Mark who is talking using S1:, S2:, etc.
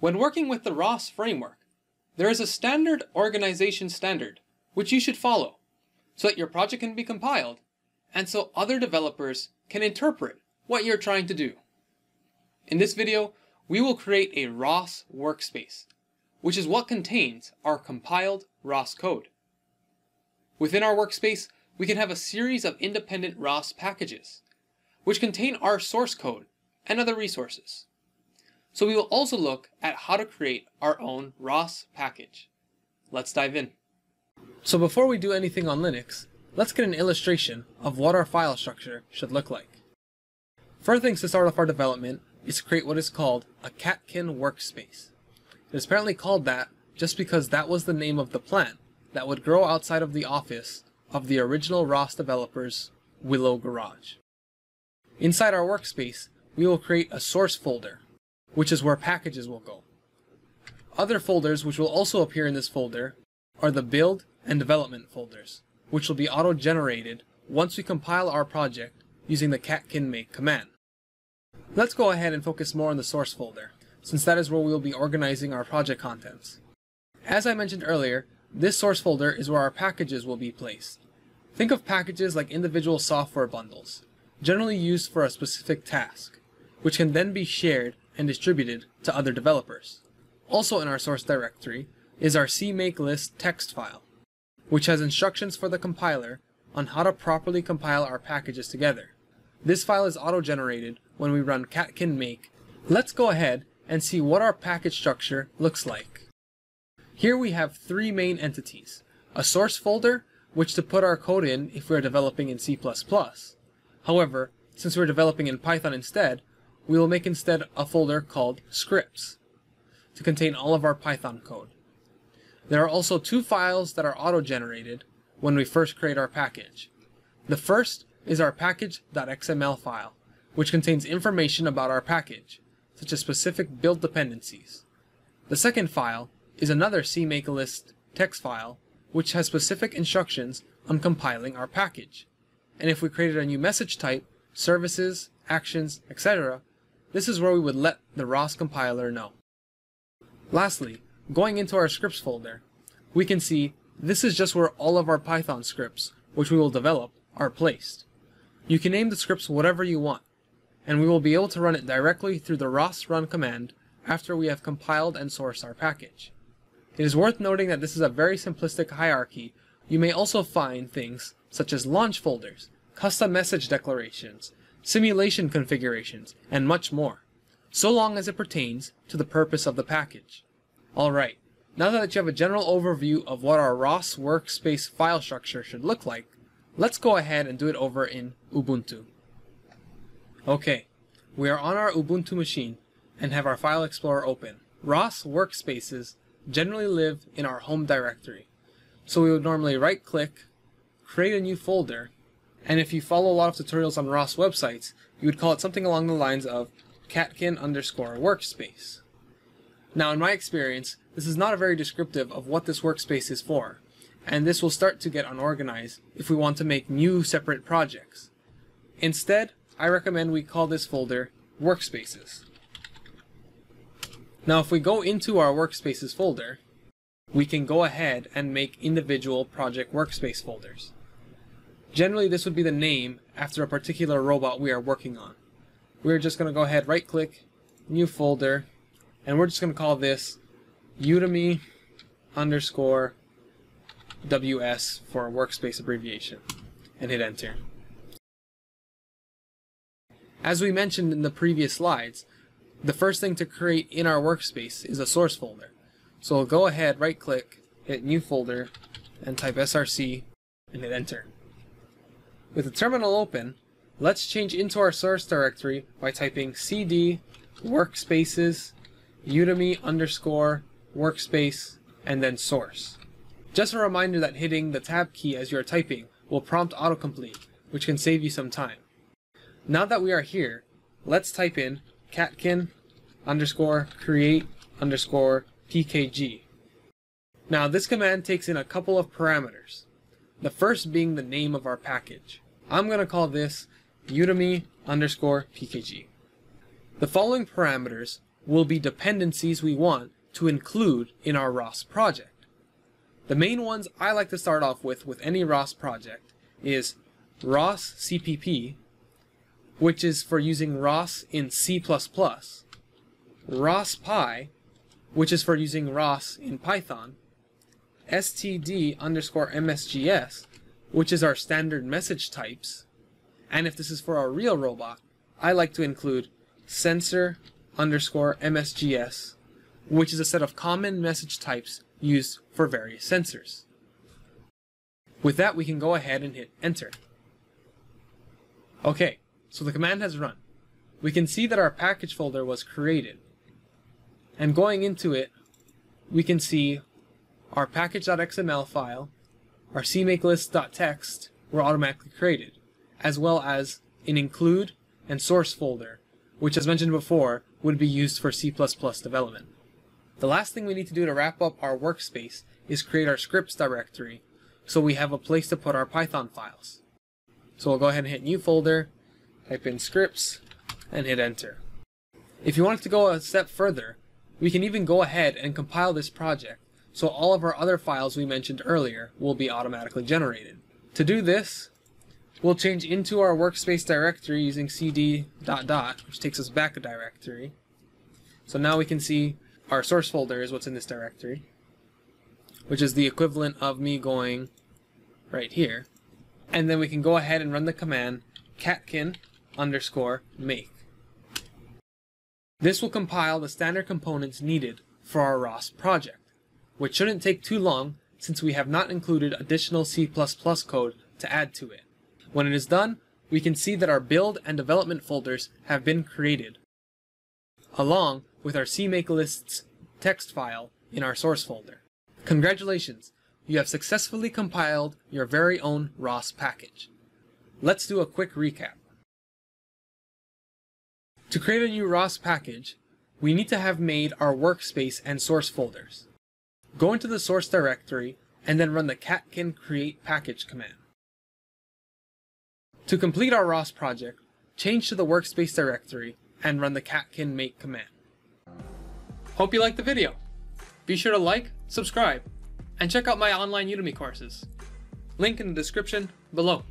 S1: When working with the ROS framework, there is a standard organization standard which you should follow so that your project can be compiled and so other developers can interpret what you're trying to do. In this video, we will create a ROS workspace, which is what contains our compiled ROS code. Within our workspace, we can have a series of independent ROS packages, which contain our source code and other resources. So we will also look at how to create our own ROS package. Let's dive in. So before we do anything on Linux, let's get an illustration of what our file structure should look like. First things to start off our development is to create what is called a Catkin workspace. It is apparently called that just because that was the name of the plant that would grow outside of the office of the original ROS developers Willow Garage. Inside our workspace, we will create a source folder, which is where packages will go. Other folders which will also appear in this folder are the build and development folders, which will be auto-generated once we compile our project using the catkin make command. Let's go ahead and focus more on the source folder, since that is where we will be organizing our project contents. As I mentioned earlier, this source folder is where our packages will be placed. Think of packages like individual software bundles, generally used for a specific task, which can then be shared and distributed to other developers. Also in our source directory is our cmakelist text file, which has instructions for the compiler on how to properly compile our packages together. This file is auto-generated when we run catkin make. Let's go ahead and see what our package structure looks like. Here we have three main entities. A source folder, which to put our code in if we are developing in C++. However, since we're developing in Python instead, we will make instead a folder called scripts to contain all of our Python code. There are also two files that are auto-generated when we first create our package. The first is our package.xml file, which contains information about our package, such as specific build dependencies. The second file is another cmakelist text file which has specific instructions on compiling our package. And if we created a new message type, services, actions, etc., this is where we would let the ROS compiler know. Lastly, going into our scripts folder, we can see this is just where all of our Python scripts, which we will develop, are placed. You can name the scripts whatever you want, and we will be able to run it directly through the rosrun command after we have compiled and sourced our package. It is worth noting that this is a very simplistic hierarchy. You may also find things such as launch folders, custom message declarations, simulation configurations, and much more, so long as it pertains to the purpose of the package. Alright, now that you have a general overview of what our ROS workspace file structure should look like, let's go ahead and do it over in Ubuntu. Okay, we are on our Ubuntu machine and have our File Explorer open. ROS workspaces generally live in our home directory. So we would normally right click, create a new folder, and if you follow a lot of tutorials on ROS websites, you would call it something along the lines of catkin underscore workspace. Now in my experience, this is not a very descriptive of what this workspace is for, and this will start to get unorganized if we want to make new separate projects. Instead, I recommend we call this folder workspaces. Now if we go into our workspaces folder, we can go ahead and make individual project workspace folders. Generally this would be the name after a particular robot we are working on. We're just going to go ahead, right click, new folder, and we're just going to call this Udemy underscore WS for workspace abbreviation and hit enter. As we mentioned in the previous slides, the first thing to create in our workspace is a source folder. So we'll go ahead, right click, hit new folder, and type src and hit enter. With the terminal open, let's change into our source directory by typing cd workspaces udemy underscore workspace and then source. Just a reminder that hitting the tab key as you are typing will prompt autocomplete, which can save you some time. Now that we are here, let's type in catkin underscore create underscore pkg. Now this command takes in a couple of parameters. The first being the name of our package. I'm going to call this udemy underscore pkg. The following parameters
S2: will be dependencies we want to include in our ROS project. The main ones I like to start off with with any ROS project is roscpp, which is for using ROS in C++, rospy, which is for using ROS in Python, std underscore msgs, which is our standard message types, and if this is for our real robot, I like to include sensor underscore msgs, which is a set of common message types used for various sensors. With that, we can go ahead and hit enter. Okay, so the command has run. We can see that our package folder was created. And going into it, we can see our package.xml file, our cmakelist.txt were automatically created, as well as an include and source folder, which as mentioned before, would be used for C++ development. The last thing we need to do to wrap up our workspace is create our scripts directory, so we have a place to put our Python files. So we'll go ahead and hit new folder, type in scripts, and hit enter. If you wanted to go a step further, we can even go ahead and compile this project, so all of our other files we mentioned earlier will be automatically generated. To do this, we'll change into our workspace directory using cd dot dot, which takes us back a directory. So now we can see our source folder is what's in this directory, which is the equivalent of me going right here. And then we can go ahead and run the command catkin underscore make. This will compile the standard components needed for our ROS project, which shouldn't take too long since we have not included additional C++ code to add to it. When it is done, we can see that our build and development folders have been created, along with our CMakeLists text file in our source folder. Congratulations, you have successfully compiled your very own ROS package. Let's do a quick recap. To create a new ROS package, we need to have made our workspace and source folders. Go into the source directory and then run the catkin create package command. To complete our ROS project, change to the workspace directory and run the catkin make command.
S1: Hope you liked the video. Be sure to like, subscribe, and check out my online Udemy courses. Link in the description below.